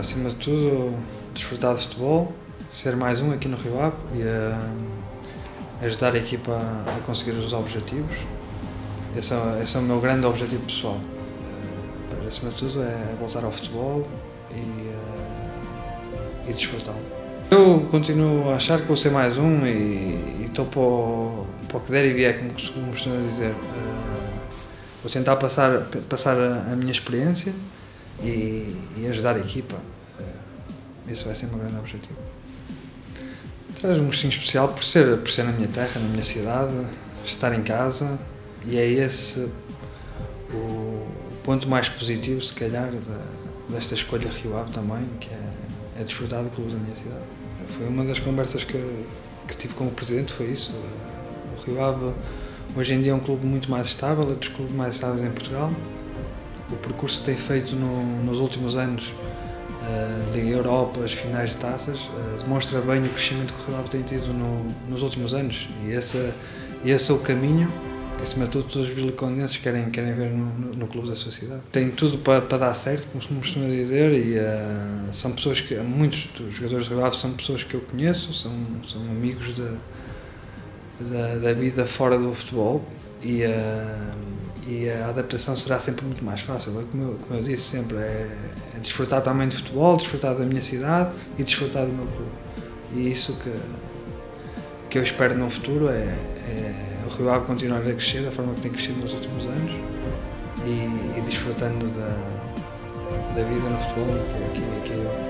acima de tudo, desfrutar de futebol, ser mais um aqui no Rio Ave e uh, ajudar a equipa a, a, conseguir os objetivos. Esse é, esse é, o meu grande objetivo pessoal. Uh, acima de tudo, é voltar ao futebol e, uh, e desfrutá-lo. Eu continuo a achar que vou ser mais um e estou para, para o que der e vier, como costumo dizer. vou tentar passar, passar a, a minha experiência e, e ajudar a equipa. Esse vai ser meu grande objetivo. Traz um gostinho especial por ser, por ser na minha terra, na minha cidade, estar em casa e é esse o ponto mais positivo, se calhar, desta escolha Rio Ave também, que é, é desfrutar do clube da minha cidade. Foi uma das conversas que, que tive com o Presidente, foi isso. O Rio Ave hoje em dia é um clube muito mais estável, é dos clubes mais estáveis em Portugal o percurso que tem feito no, nos últimos anos uh, de Europa, as finais de taças, uh, demonstra bem o crescimento que o Ave tem tido no, nos últimos anos e esse, é o caminho acima de tudo todos os bilicondenses querem, querem ver no, no, no, clube da sua cidade. Tem tudo para, para dar certo, como costuma dizer, e uh, são pessoas que, muitos dos jogadores do Ave são pessoas que eu conheço, são, são amigos de, da, da vida fora do futebol e, e a adaptação será sempre muito mais fácil. Como eu, como eu disse sempre, é, é, desfrutar também de futebol, desfrutar da minha cidade e desfrutar do meu clube. E isso que, que eu espero no futuro é, é o Rio Ave continuar a crescer da forma que tem crescido nos últimos anos e, e desfrutando da, da vida no futebol que, que, que, que, que